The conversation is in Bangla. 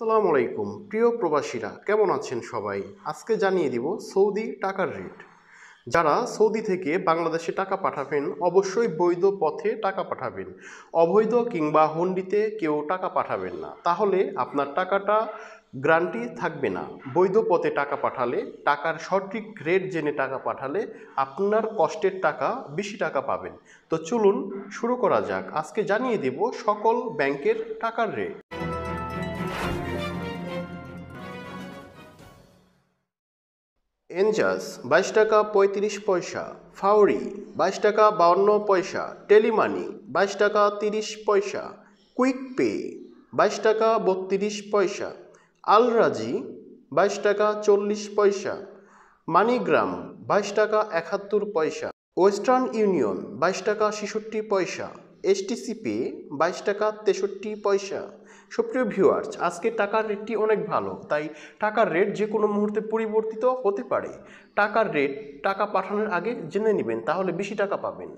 আসসালামু আলাইকুম। প্রিয় প্রবাসীরা, কেমন আছেন সবাই? আজকে জানিয়ে দিব সৌদি টাকার রেট। যারা সৌদি থেকে বাংলাদেশে টাকা পাঠাবেন, অবশ্যই বৈধ পথে টাকা পাঠাবেন। অবৈধ কিংবা হুন্ডিতে কেউ টাকা পাঠাবেন না। তাহলে আপনার টাকাটা গ্রান্টি থাকবে না। বৈধ পথে টাকা পাঠালে, টাকার সঠিক রেট জেনে টাকা পাঠালে আপনার কষ্টের টাকা বেশি টাকা পাবেন। তো চলুন শুরু করা যাক। আজকে জানিয়ে দেব সকল ব্যাংকের টাকার রেট। এনজাস বাইশ টাকা, পঁয়ত্রিশ পয়সা। ফাউরি বাইশ টাকা, বাউন্ন পয়সা। টেলিমানি বাইশ টাকা, তিরিশ পয়সা। কুইক পে বাইশ টাকা, বত্রিশ পয়সা। আলরাজি বাইশ টাকা, চল্লিশ পয়সা। মানিগ্রাম বাইশ টাকা, একাত্তর পয়সা। ওয়েস্টার্ন ইউনিয়ন বাইশ টাকা, ছেষট্টি পয়সা। এসটিসি পে বাইশ টাকা তেষট্টি পয়সা। সুপ্রিয় ভিউয়ার্স আজকে টাকার রেটটি অনেক ভালো, তাই টাকার রেট যে কোনো মুহূর্তে পরিবর্তিত হতে পারে। টাকার রেট টাকা পাঠানোর আগে জেনে নেবেন, তাহলে বেশি টাকা পাবেন।